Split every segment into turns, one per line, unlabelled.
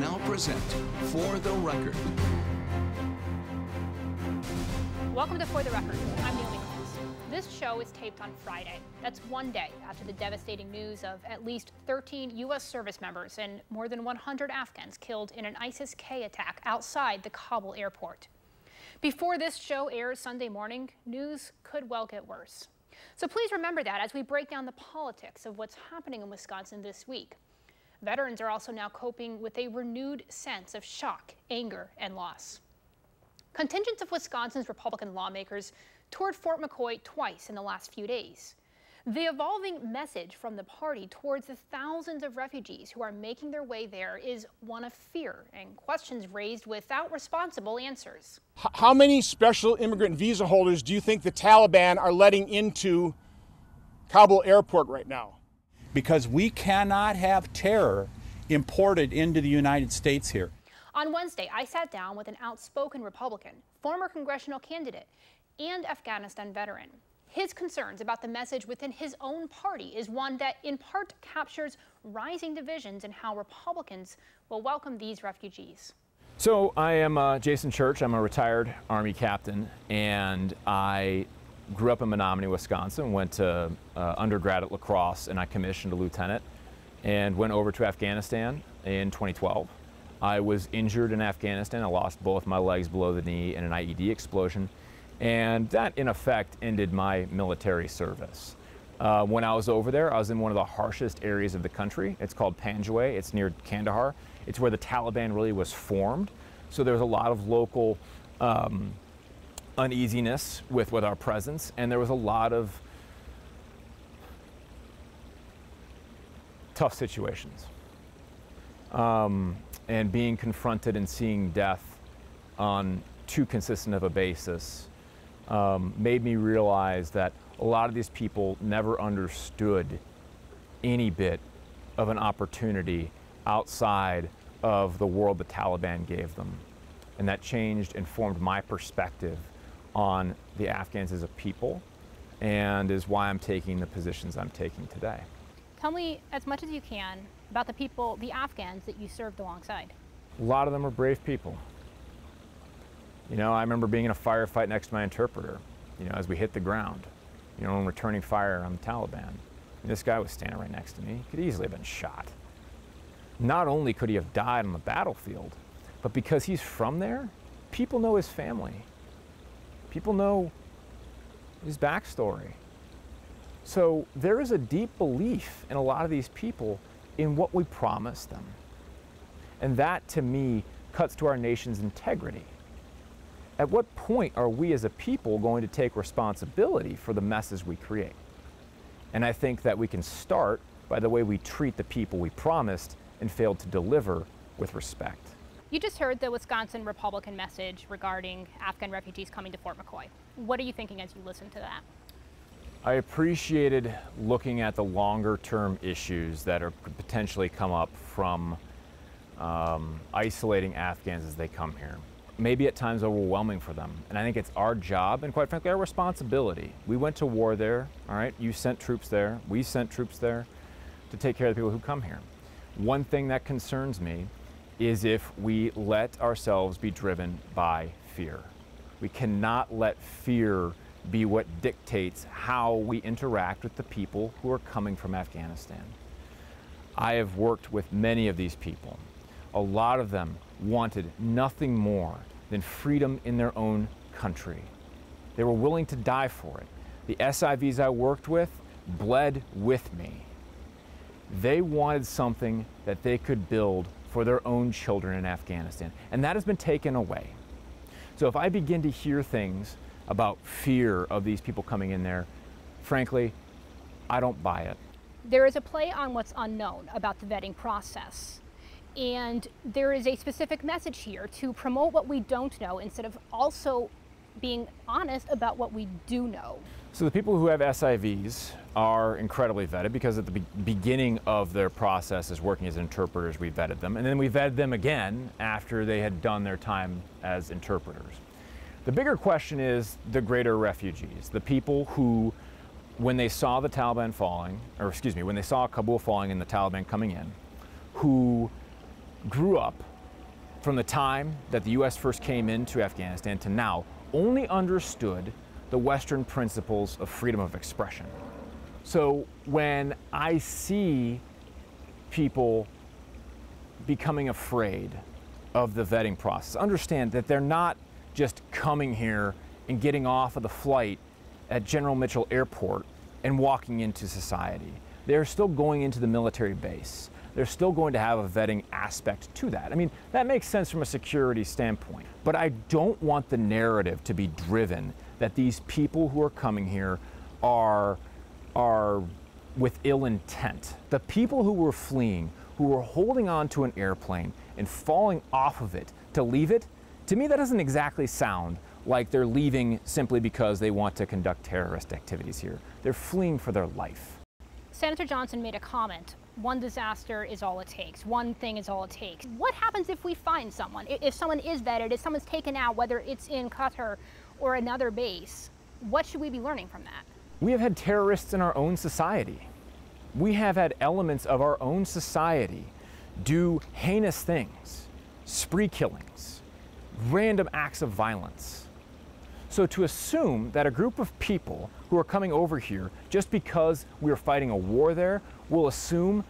now present For the Record.
Welcome to For the Record. I'm Naomi Kowles. This show is taped on Friday. That's one day after the devastating news of at least 13 U.S. service members and more than 100 Afghans killed in an ISIS K attack outside the Kabul airport. Before this show airs Sunday morning, news could well get worse. So please remember that as we break down the politics of what's happening in Wisconsin this week. Veterans are also now coping with a renewed sense of shock, anger, and loss. Contingents of Wisconsin's Republican lawmakers toured Fort McCoy twice in the last few days. The evolving message from the party towards the thousands of refugees who are making their way there is one of fear and questions raised without responsible answers.
How many special immigrant visa holders do you think the Taliban are letting into Kabul airport right now?
Because we cannot have terror imported into the United States here.
On Wednesday, I sat down with an outspoken Republican, former congressional candidate, and Afghanistan veteran. His concerns about the message within his own party is one that in part captures rising divisions in how Republicans will welcome these refugees.
So I am uh, Jason Church. I'm a retired Army captain, and I grew up in Menomonie, Wisconsin, went to uh, undergrad at La Crosse, and I commissioned a lieutenant and went over to Afghanistan in 2012. I was injured in Afghanistan. I lost both my legs below the knee in an IED explosion, and that in effect ended my military service. Uh, when I was over there, I was in one of the harshest areas of the country. It's called Panjway. It's near Kandahar. It's where the Taliban really was formed. So there was a lot of local um, uneasiness with, with our presence, and there was a lot of tough situations. Um, and being confronted and seeing death on too consistent of a basis um, made me realize that a lot of these people never understood any bit of an opportunity outside of the world the Taliban gave them. And that changed and formed my perspective on the Afghans as a people and is why I'm taking the positions I'm taking today.
Tell me as much as you can about the people, the Afghans that you served alongside.
A lot of them are brave people. You know, I remember being in a firefight next to my interpreter, you know, as we hit the ground, you know, and returning fire on the Taliban. And this guy was standing right next to me. He could easily have been shot. Not only could he have died on the battlefield, but because he's from there, people know his family. People know his backstory. So there is a deep belief in a lot of these people in what we promised them. And that to me cuts to our nation's integrity. At what point are we as a people going to take responsibility for the messes we create? And I think that we can start by the way we treat the people we promised and failed to deliver with respect.
You just heard the Wisconsin Republican message regarding Afghan refugees coming to Fort McCoy. What are you thinking as you listen to that?
I appreciated looking at the longer term issues that are potentially come up from um, isolating Afghans as they come here. Maybe at times overwhelming for them. And I think it's our job and quite frankly our responsibility. We went to war there, all right? You sent troops there, we sent troops there to take care of the people who come here. One thing that concerns me is if we let ourselves be driven by fear. We cannot let fear be what dictates how we interact with the people who are coming from Afghanistan. I have worked with many of these people. A lot of them wanted nothing more than freedom in their own country. They were willing to die for it. The SIVs I worked with bled with me. They wanted something that they could build for their own children in Afghanistan. And that has been taken away. So if I begin to hear things about fear of these people coming in there, frankly, I don't buy it.
There is a play on what's unknown about the vetting process. And there is a specific message here to promote what we don't know instead of also being honest about what we do know.
So the people who have SIVs are incredibly vetted because at the be beginning of their process as working as interpreters, we vetted them. And then we vetted them again after they had done their time as interpreters. The bigger question is the greater refugees, the people who, when they saw the Taliban falling, or excuse me, when they saw Kabul falling and the Taliban coming in, who grew up from the time that the U.S. first came into Afghanistan to now only understood the Western principles of freedom of expression. So when I see people becoming afraid of the vetting process, understand that they're not just coming here and getting off of the flight at General Mitchell Airport and walking into society. They're still going into the military base. They're still going to have a vetting aspect to that. I mean, that makes sense from a security standpoint. But I don't want the narrative to be driven that these people who are coming here are, are with ill intent. The people who were fleeing, who were holding on to an airplane and falling off of it to leave it, to me, that doesn't exactly sound like they're leaving simply because they want to conduct terrorist activities here. They're fleeing for their life.
Senator Johnson made a comment. One disaster is all it takes. One thing is all it takes. What happens if we find someone? If someone is vetted, if someone's taken out, whether it's in Qatar or another base, what should we be learning from that?
We have had terrorists in our own society. We have had elements of our own society do heinous things, spree killings, random acts of violence. So to assume that a group of people who are coming over here just because we are fighting a war there will assume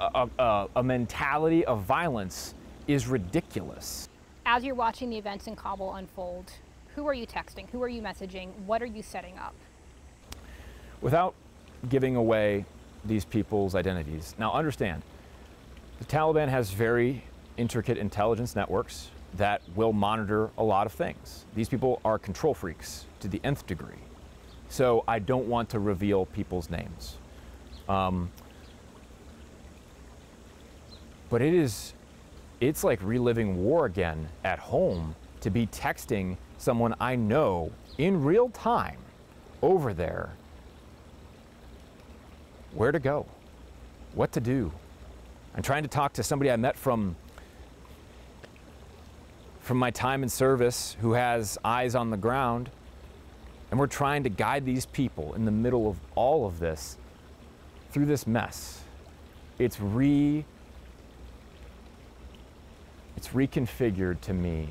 a, a, a, mentality of violence is ridiculous.
As you're watching the events in Kabul unfold, who are you texting? Who are you messaging? What are you setting up?
Without giving away these people's identities. Now understand, the Taliban has very intricate intelligence networks that will monitor a lot of things. These people are control freaks to the nth degree. So I don't want to reveal people's names. Um, but it is, it's like reliving war again at home to be texting someone I know in real time over there where to go, what to do. I'm trying to talk to somebody I met from from my time in service who has eyes on the ground. And we're trying to guide these people in the middle of all of this through this mess. It's re it's reconfigured to me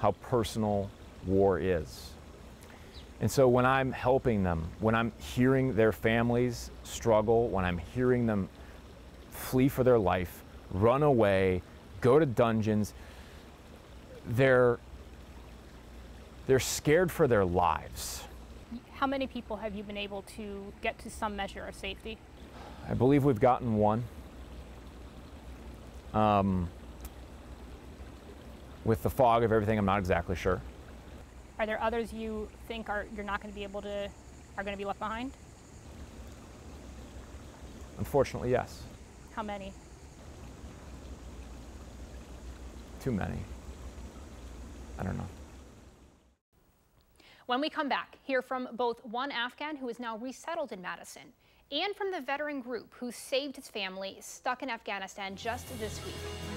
how personal war is. And so when I'm helping them, when I'm hearing their families struggle, when I'm hearing them flee for their life, run away, go to dungeons, they're they're scared for their lives.
How many people have you been able to get to some measure of safety?
I believe we've gotten one. Um, with the fog of everything, I'm not exactly sure.
Are there others you think are you're not going to be able to are going to be left behind?
Unfortunately, yes.
How many?
Too many. I don't know.
When we come back, hear from both one Afghan who is now resettled in Madison and from the veteran group who saved his family stuck in Afghanistan just this week.